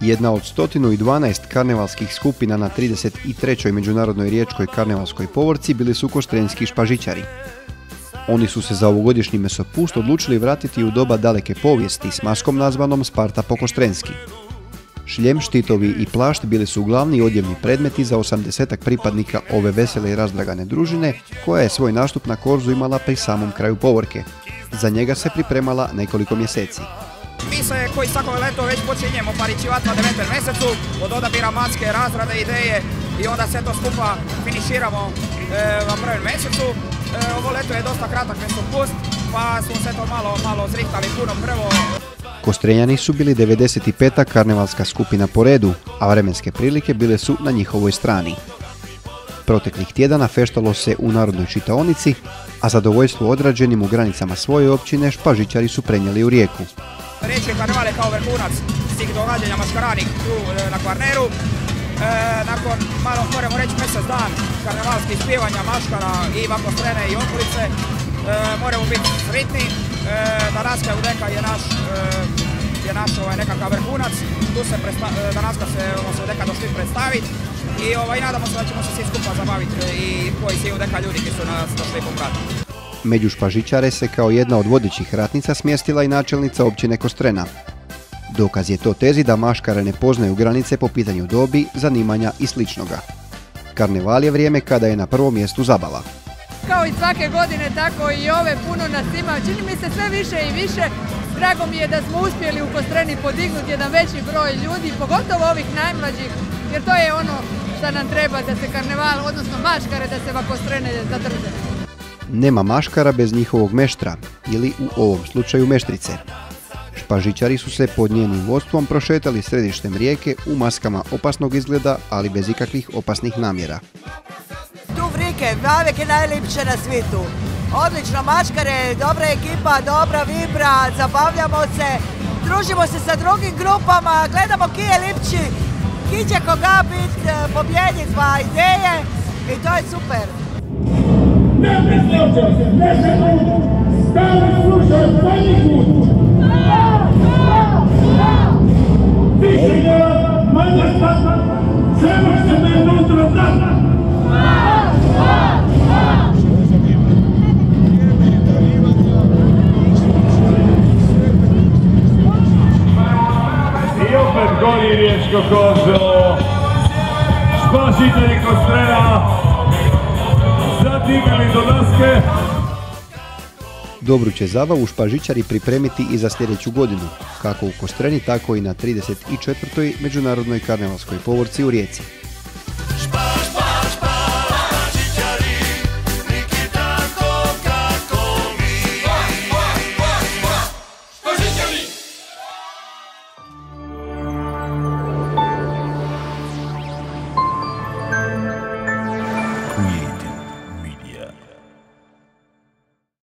Jedna od 112 karnevalskih skupina na 33. Međunarodnoj riječkoj karnevalskoj povorci bili su koštrenski špažićari. Oni su se za ovogodišnji mesopust odlučili vratiti u doba daleke povijesti s maskom nazvanom Sparta Pokoštrenski. Šljem, štitovi i plašt bili su glavni odjevni predmeti za 80 pripadnika ove vesele i razdragane družine, koja je svoj nastup na korzu imala pri samom kraju povorke. Za njega se pripremala nekoliko mjeseci. Mi se koji svako leto već počinjemo parićivati na 9. mjesecu od odabira maske, razrade, ideje i onda sve to skupa finiširamo e, na prvom mjesecu. E, ovo leto je dosta kratak pust, pa smo se to malo, malo zrihtali puno prvo. Kostrenjani su bili 95. karnevalska skupina po redu, a vremenske prilike bile su na njihovoj strani. Proteklih tjedana feštalo se u Narodnoj čitaonici, a zadovoljstvo odrađenim u granicama svoje općine špažićari su prenijeli u rijeku. Riječ je karnevale kao vrhunac svih događanja maškaranih tu e, na Kvarneru. E, nakon, malo moramo reći, mjesec dan karnevalskih spjevanja maškara i Vakostrene i okolice, e, moramo biti sritni. E, Danaska Udeka je naš je naš ovaj, nekakav vrhunac, tu se Danaska se se Udeka došli predstaviti i ovaj, nadamo se da ćemo se svi skupa zabaviti i koji svi Udeka ljudi koji su nas došli popratiti. Među špažičare se kao jedna od vodičih ratnica smjestila i načelnica općine Kostrena. Dokaz je to tezi da maškare ne poznaju granice po pitanju dobi, zanimanja i sličnoga. Karneval je vrijeme kada je na prvom mjestu zabava. Kao i svake godine, tako i ove puno nas ima. Čini mi se sve više i više. Drago mi je da smo uspjeli u Kostreni podignuti jedan veći broj ljudi, pogotovo ovih najmlađih, jer to je ono što nam treba da se karneval, odnosno maškare, da se va Kostrene zadrže. Nema maškara bez njihovog meštra ili u ovom slučaju meštrice. Špažićari su se pod njenim vodstvom prošetali središtem rijeke u maskama opasnog izgleda, ali bez ikakvih opasnih namjera. Tu vrike, Vavek je najljepše na svijetu. Odlično maškare, dobra ekipa, dobra vibra, zabavljamo se, družimo se sa drugim grupama, gledamo ki je lipši, ki će koga biti eh, pobjednik ideje i to je super Nasze oczy, nasze oczy stały słyszą pani głód. Wyszła mania spadła, trzeba sobie mądro dana. I opet goni Riječko kozo, spasitelj Do daske. Dobru će zabavu špažičari pripremiti i za sljedeću godinu, kako u Kostreni, tako i na 34. Međunarodnoj karnevalskoj povorci u Rijeci.